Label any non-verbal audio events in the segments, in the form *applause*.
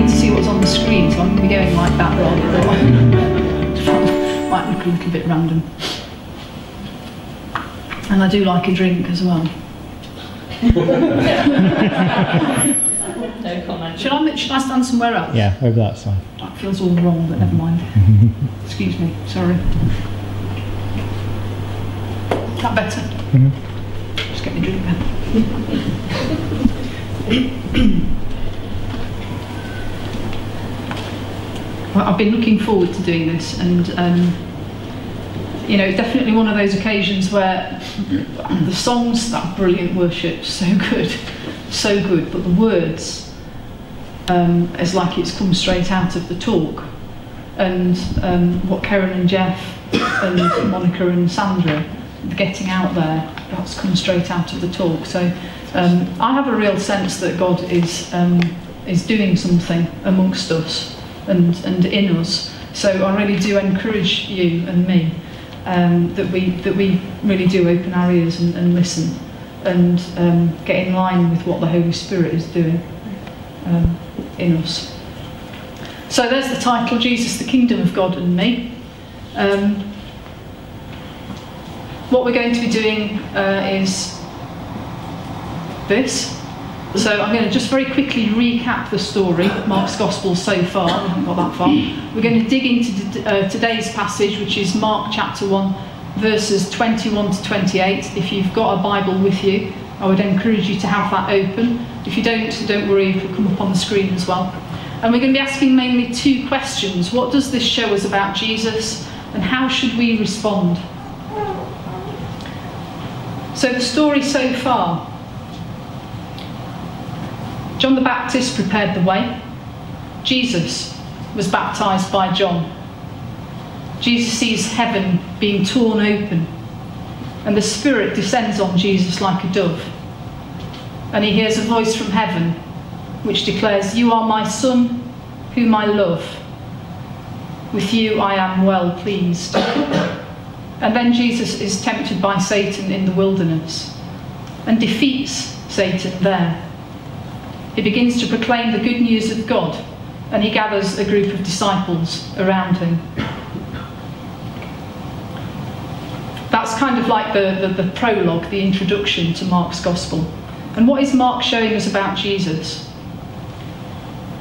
need to see what's on the screen, so I'm going to be going like that rather than *laughs* might look a little bit random. And I do like a drink as well. No comment. Should I, should I stand somewhere else? Yeah, over that side. That feels all wrong, but never mind. *laughs* Excuse me, sorry. Is that better? Mhm. Just get me a drink then. *laughs* well, I've been looking forward to doing this, and um, you know, definitely one of those occasions where the songs, that brilliant worship, so good, so good, but the words um, is like it's come straight out of the talk. And um, what Karen and Jeff and Monica and Sandra getting out there, that's come straight out of the talk. So um, I have a real sense that God is um, is doing something amongst us and, and in us. So I really do encourage you and me um, that we that we really do open our ears and, and listen and um, get in line with what the Holy Spirit is doing um, in us. So there's the title, Jesus, the Kingdom of God and Me. Um, what we're going to be doing uh, is this. So I'm going to just very quickly recap the story, Mark's Gospel so far. Got that far. We're going to dig into uh, today's passage, which is Mark chapter 1, verses 21 to 28. If you've got a Bible with you, I would encourage you to have that open. If you don't, don't worry, it will come up on the screen as well. And we're going to be asking mainly two questions. What does this show us about Jesus, and how should we respond? So, the story so far John the Baptist prepared the way, Jesus was baptized by John. Jesus sees heaven being torn open, and the Spirit descends on Jesus like a dove. And he hears a voice from heaven which declares, You are my Son, whom I love. With you I am well pleased. And then Jesus is tempted by Satan in the wilderness and defeats Satan there. He begins to proclaim the good news of God and he gathers a group of disciples around him. That's kind of like the, the, the prologue, the introduction to Mark's Gospel. And what is Mark showing us about Jesus?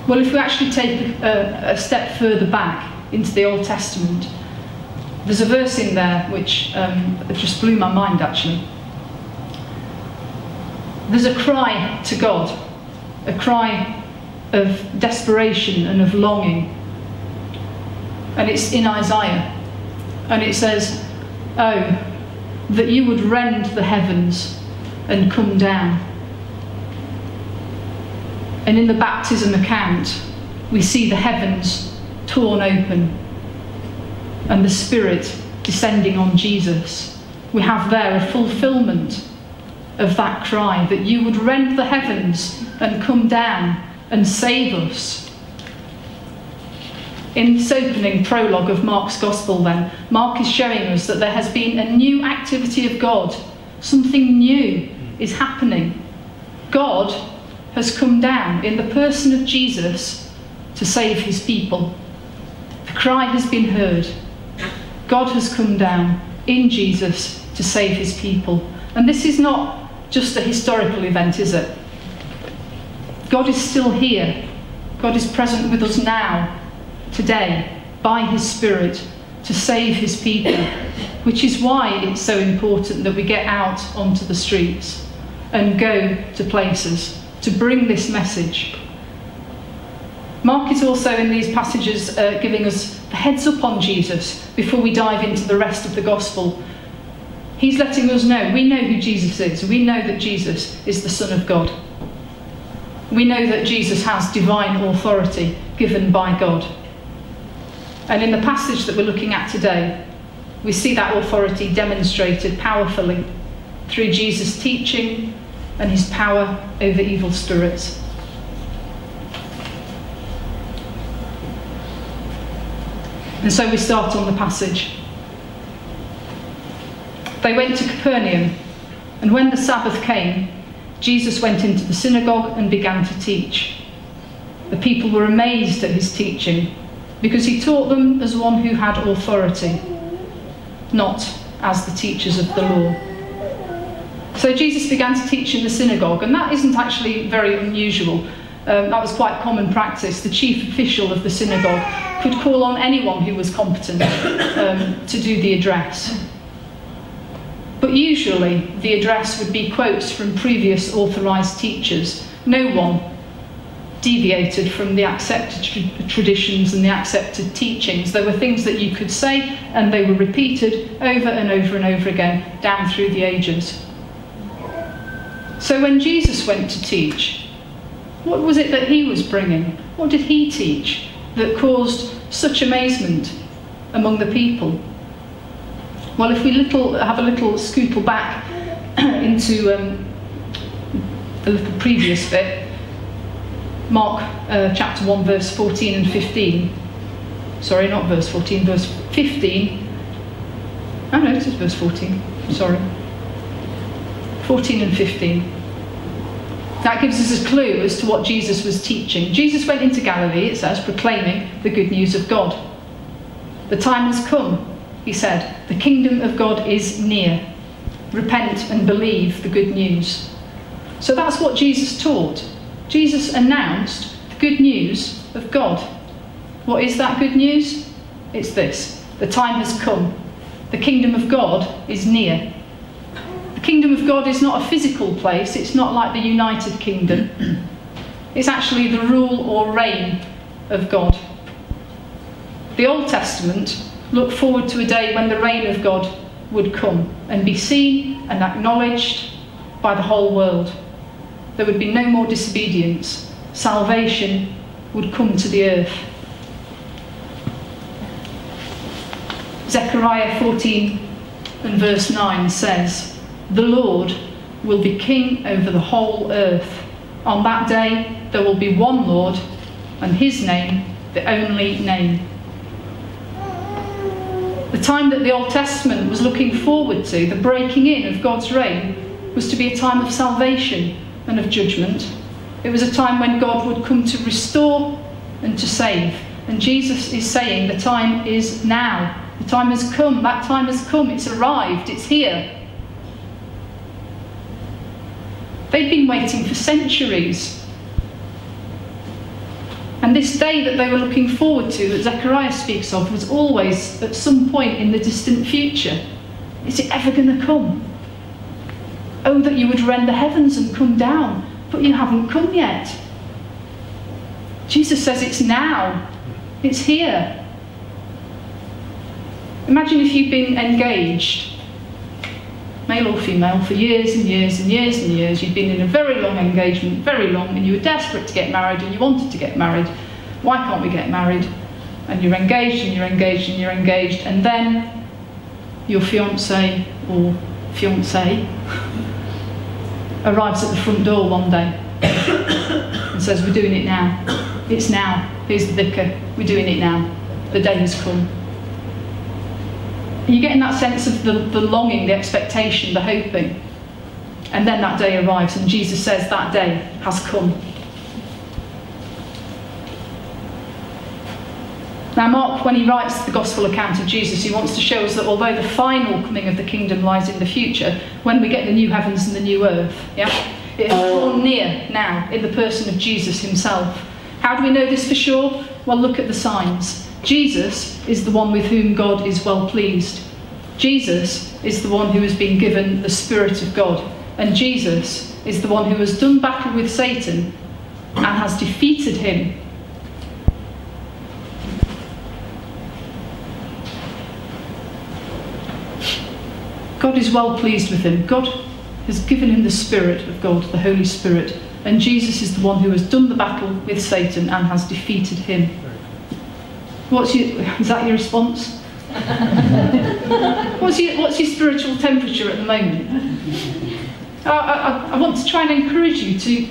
Well, if we actually take a, a step further back into the Old Testament, there's a verse in there which um, just blew my mind actually. There's a cry to God, a cry of desperation and of longing. And it's in Isaiah. And it says, Oh, that you would rend the heavens and come down. And in the baptism account, we see the heavens torn open and the Spirit descending on Jesus. We have there a fulfillment of that cry that you would rend the heavens and come down and save us. In this opening prologue of Mark's Gospel, then, Mark is showing us that there has been a new activity of God. Something new is happening. God has come down in the person of Jesus to save his people. The cry has been heard. God has come down in Jesus to save his people. And this is not just a historical event, is it? God is still here. God is present with us now, today, by his Spirit to save his people, which is why it's so important that we get out onto the streets and go to places to bring this message. Mark is also in these passages uh, giving us the heads up on Jesus before we dive into the rest of the gospel. He's letting us know we know who Jesus is, we know that Jesus is the Son of God. We know that Jesus has divine authority given by God. And in the passage that we're looking at today, we see that authority demonstrated powerfully through Jesus' teaching and his power over evil spirits. And so we start on the passage. They went to Capernaum, and when the Sabbath came, Jesus went into the synagogue and began to teach. The people were amazed at his teaching because he taught them as one who had authority, not as the teachers of the law. So Jesus began to teach in the synagogue, and that isn't actually very unusual. Um, that was quite common practice. The chief official of the synagogue could call on anyone who was competent um, to do the address. But usually, the address would be quotes from previous authorised teachers. No one deviated from the accepted tra- traditions and the accepted teachings. There were things that you could say, and they were repeated over and over and over again down through the ages. So when Jesus went to teach, what was it that he was bringing? What did he teach that caused such amazement among the people? Well, if we little, have a little scootle back *clears throat* into um, the little previous bit, Mark uh, chapter 1, verse 14 and 15. Sorry, not verse 14, verse 15. Oh no, it is verse 14. Sorry. 14 and 15. That gives us a clue as to what Jesus was teaching. Jesus went into Galilee, it says, proclaiming the good news of God. The time has come, he said. The kingdom of God is near. Repent and believe the good news. So that's what Jesus taught. Jesus announced the good news of God. What is that good news? It's this the time has come. The kingdom of God is near The kingdom of God is not a physical place, it's not like the United Kingdom. It's actually the rule or reign of God. The Old Testament looked forward to a day when the reign of God would come and be seen and acknowledged by the whole world. There would be no more disobedience. Salvation would come to the earth. Zechariah 14 and verse 9 says, the Lord will be king over the whole earth. On that day, there will be one Lord, and his name the only name. The time that the Old Testament was looking forward to, the breaking in of God's reign, was to be a time of salvation and of judgment. It was a time when God would come to restore and to save. And Jesus is saying the time is now. The time has come. That time has come. It's arrived. It's here. They'd been waiting for centuries. And this day that they were looking forward to, that Zechariah speaks of, was always at some point in the distant future. Is it ever going to come? Oh, that you would rend the heavens and come down, but you haven't come yet. Jesus says it's now, it's here. Imagine if you've been engaged male or female, for years and years and years and years. You'd been in a very long engagement, very long, and you were desperate to get married and you wanted to get married. Why can't we get married? And you're engaged and you're engaged and you're engaged, and then your fiance or fiance *laughs* arrives at the front door one day and says, We're doing it now. It's now. Here's the vicar. We're doing it now. The day has come you're getting that sense of the, the longing, the expectation, the hoping. And then that day arrives, and Jesus says that day has come. Now, Mark, when he writes the gospel account of Jesus, he wants to show us that although the final coming of the kingdom lies in the future, when we get the new heavens and the new earth, yeah, it has drawn near now in the person of Jesus himself. How do we know this for sure? Well, look at the signs. Jesus is the one with whom God is well pleased. Jesus is the one who has been given the Spirit of God. And Jesus is the one who has done battle with Satan and has defeated him. God is well pleased with him. God has given him the Spirit of God, the Holy Spirit. And Jesus is the one who has done the battle with Satan and has defeated him. What's your, is that your response? *laughs* what's, your, what's your spiritual temperature at the moment? I, I, I want to try and encourage you to,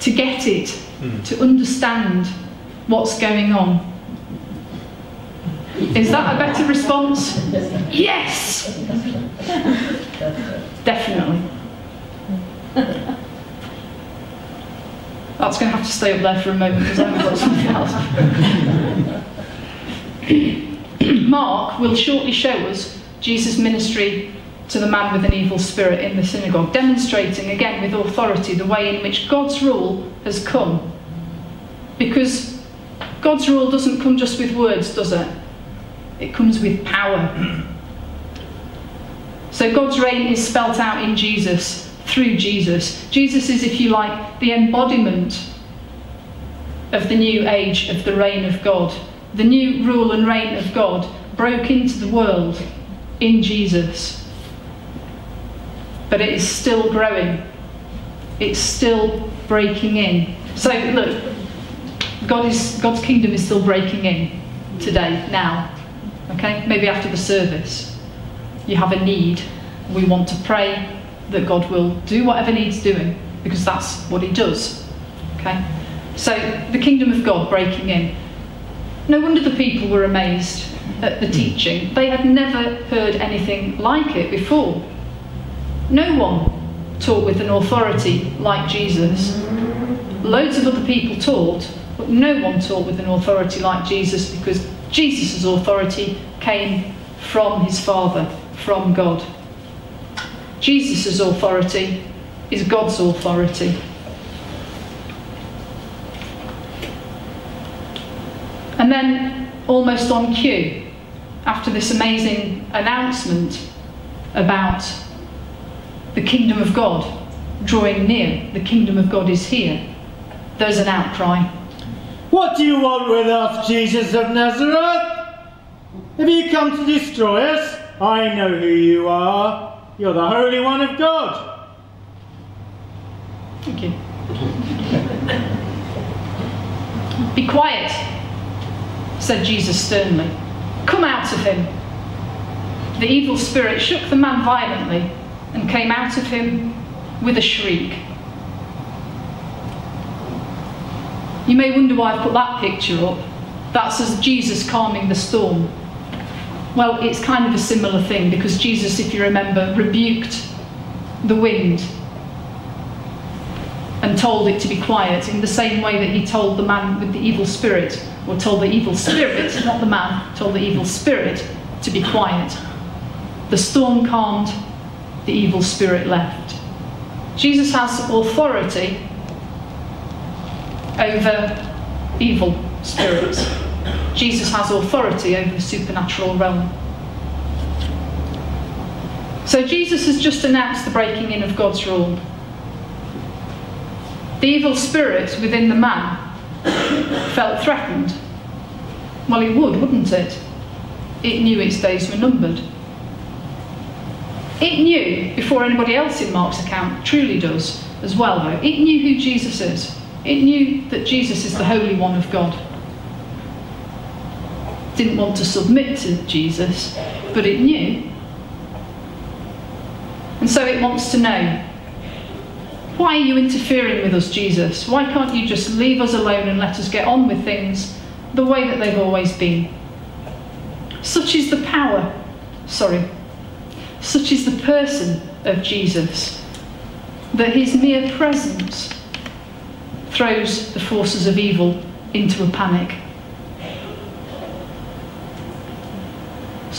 to get it, mm. to understand what's going on. Is that a better response? Yes! *laughs* Definitely. That's going to have to stay up there for a moment because I've got something else. *coughs* Mark will shortly show us Jesus' ministry to the man with an evil spirit in the synagogue, demonstrating again with authority the way in which God's rule has come. Because God's rule doesn't come just with words, does it? It comes with power. So God's reign is spelt out in Jesus, through Jesus. Jesus is, if you like, the embodiment of the new age of the reign of God. The new rule and reign of God broke into the world in Jesus. But it is still growing, it's still breaking in. So, look, God is, God's kingdom is still breaking in today, now. Okay? Maybe after the service. You have a need. We want to pray that God will do whatever needs doing because that's what He does. Okay? So, the kingdom of God breaking in. No wonder the people were amazed at the hmm. teaching. They had never heard anything like it before. No one taught with an authority like Jesus. Loads of other people taught, but no one taught with an authority like Jesus because Jesus' authority came from his Father, from God. Jesus' authority is God's authority. And then, almost on cue, after this amazing announcement about the kingdom of God drawing near, the kingdom of God is here, there's an outcry. What do you want with us, Jesus of Nazareth? Have you come to destroy us? I know who you are. You're the Holy One of God. Thank you. Be quiet, said Jesus sternly. Come out of him. The evil spirit shook the man violently and came out of him with a shriek. You may wonder why I've put that picture up. That's as Jesus calming the storm. Well, it's kind of a similar thing because Jesus, if you remember, rebuked the wind and told it to be quiet in the same way that he told the man with the evil spirit, or told the evil spirit, *coughs* not the man, told the evil spirit to be quiet. The storm calmed, the evil spirit left. Jesus has authority over evil spirits. Jesus has authority over the supernatural realm. So Jesus has just announced the breaking in of God's rule. The evil spirit within the man felt threatened. Well, it would, wouldn't it? It knew its days were numbered. It knew, before anybody else in Mark's account truly does as well, though, it knew who Jesus is. It knew that Jesus is the Holy One of God. Didn't want to submit to Jesus, but it knew. And so it wants to know why are you interfering with us, Jesus? Why can't you just leave us alone and let us get on with things the way that they've always been? Such is the power, sorry, such is the person of Jesus that his mere presence throws the forces of evil into a panic.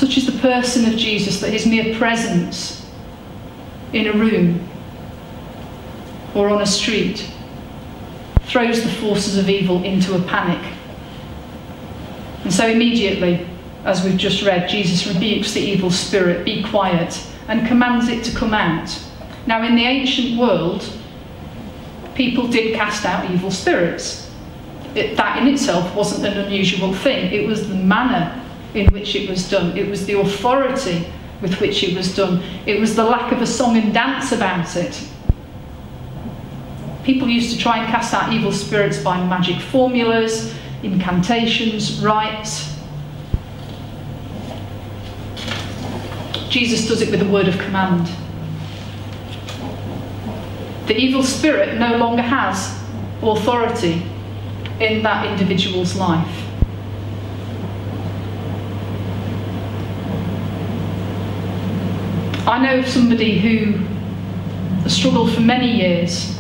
Such is the person of Jesus that his mere presence in a room or on a street throws the forces of evil into a panic. And so immediately, as we've just read, Jesus rebukes the evil spirit, be quiet, and commands it to come out. Now, in the ancient world, people did cast out evil spirits. It, that in itself wasn't an unusual thing. It was the manner in which it was done, it was the authority with which it was done, it was the lack of a song and dance about it. People used to try and cast out evil spirits by magic formulas, incantations, rites. Jesus does it with a word of command. The evil spirit no longer has authority in that individual's life. I know of somebody who struggled for many years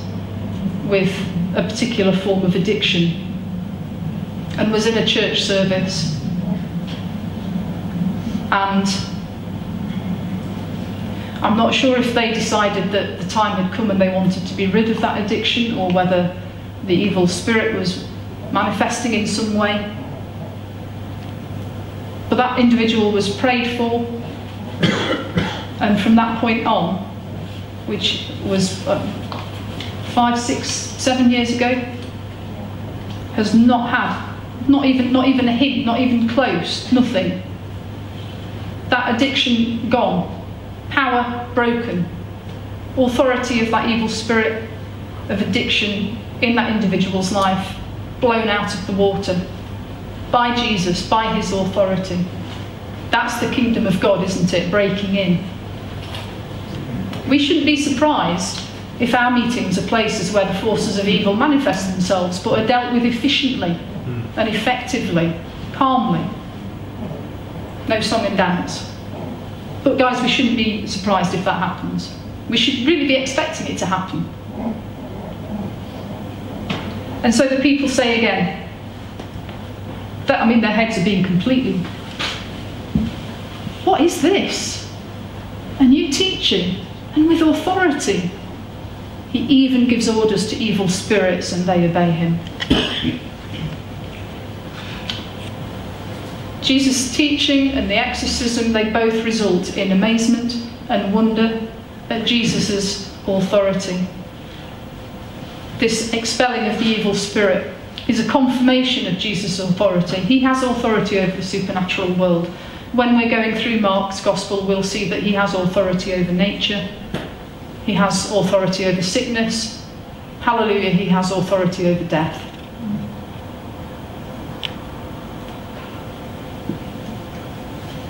with a particular form of addiction and was in a church service and I'm not sure if they decided that the time had come and they wanted to be rid of that addiction or whether the evil spirit was manifesting in some way. But that individual was prayed for, and from that point on, which was uh, five, six, seven years ago, has not had, not even, not even a hint, not even close, nothing. That addiction gone, power broken, authority of that evil spirit of addiction in that individual's life blown out of the water by Jesus, by his authority. That's the kingdom of God, isn't it? Breaking in. We shouldn't be surprised if our meetings are places where the forces of evil manifest themselves but are dealt with efficiently hmm. and effectively, calmly. No song and dance. But guys, we shouldn't be surprised if that happens. We should really be expecting it to happen. And so the people say again, that, I mean, their heads are being completely. What is this? A new teaching, and with authority. He even gives orders to evil spirits, and they obey him. Jesus' teaching and the exorcism, they both result in amazement and wonder at Jesus' authority. This expelling of the evil spirit is a confirmation of Jesus' authority. He has authority over the supernatural world. When we're going through Mark's gospel, we'll see that he has authority over nature, he has authority over sickness. Hallelujah, he has authority over death.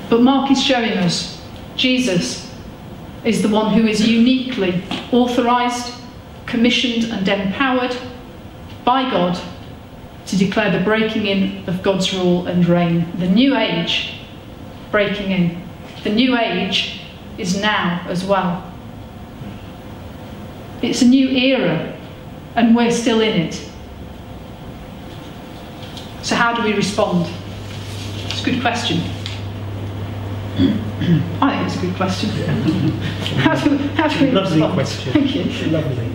But Mark is showing us Jesus is the one who is uniquely authorized, commissioned, and empowered by God to declare the breaking in of God's rule and reign. The new age breaking in. The new age is now as well. It's a new era, and we're still in it. So, how do we respond? It's a good question. *clears throat* I think it's a good question. *laughs* how do, how do we Lovely respond? question. *laughs* Thank you. Lovely.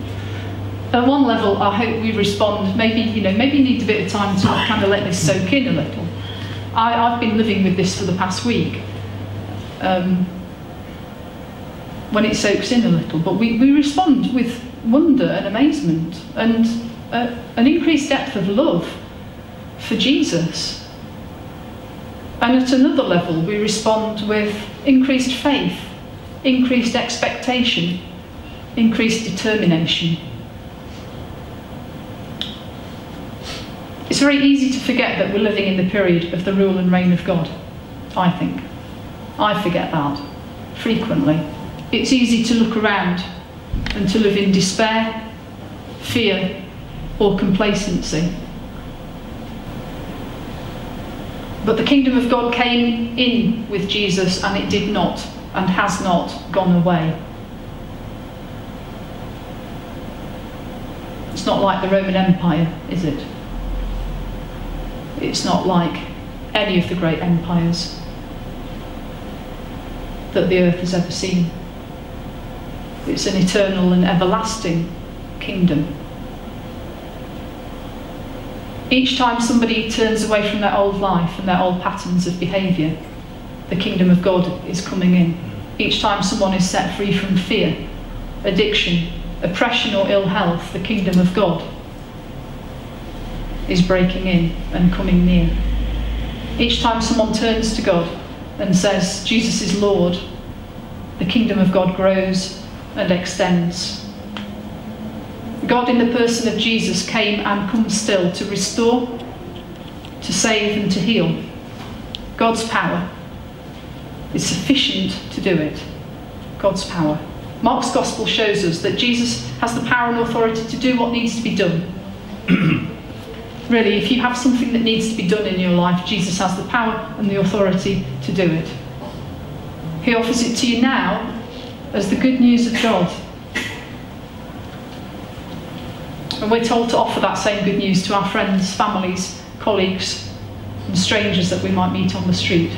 At one level, I hope we respond. Maybe you know, maybe you need a bit of time to kind of let this soak in a little. I, I've been living with this for the past week. Um, when it soaks in a little, but we, we respond with wonder and amazement and uh, an increased depth of love for Jesus. And at another level, we respond with increased faith, increased expectation, increased determination. It's very easy to forget that we're living in the period of the rule and reign of God, I think. I forget that frequently. It's easy to look around and to live in despair, fear, or complacency. But the kingdom of God came in with Jesus and it did not and has not gone away. It's not like the Roman Empire, is it? It's not like any of the great empires that the earth has ever seen. It's an eternal and everlasting kingdom. Each time somebody turns away from their old life and their old patterns of behaviour, the kingdom of God is coming in. Each time someone is set free from fear, addiction, oppression, or ill health, the kingdom of God is breaking in and coming near. Each time someone turns to God and says, Jesus is Lord, the kingdom of God grows and extends. God, in the person of Jesus, came and comes still to restore, to save, and to heal. God's power is sufficient to do it. God's power. Mark's gospel shows us that Jesus has the power and authority to do what needs to be done. *clears throat* really, if you have something that needs to be done in your life, Jesus has the power and the authority to do it. He offers it to you now as the good news of God. And we're told to offer that same good news to our friends, families, colleagues, and strangers that we might meet on the street.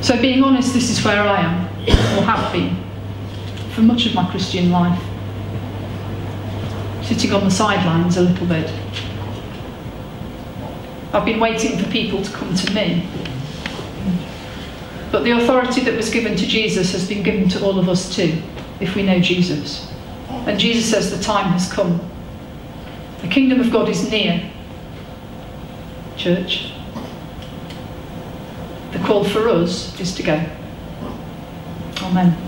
So, being honest, this is where I am, or have been, for much of my Christian life. Sitting on the sidelines a little bit. I've been waiting for people to come to me. But the authority that was given to Jesus has been given to all of us too, if we know Jesus. And Jesus says the time has come. The kingdom of God is near. Church. The call for us is to go. Amen.